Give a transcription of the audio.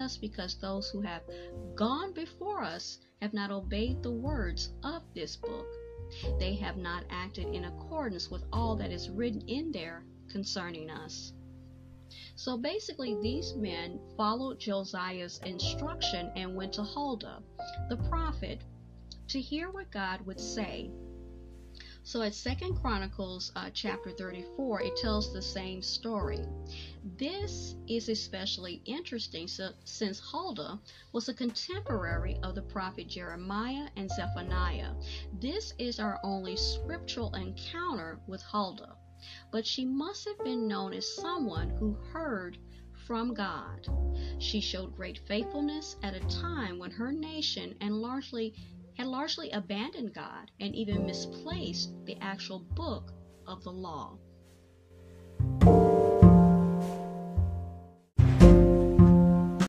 us because those who have gone before us have not obeyed the words of this book. They have not acted in accordance with all that is written in there concerning us. So basically, these men followed Josiah's instruction and went to Huldah, the prophet, to hear what God would say. So at Second Chronicles uh, chapter 34, it tells the same story. This is especially interesting so, since Huldah was a contemporary of the prophet Jeremiah and Zephaniah. This is our only scriptural encounter with Huldah, but she must have been known as someone who heard from God. She showed great faithfulness at a time when her nation and largely had largely abandoned God and even misplaced the actual book of the law.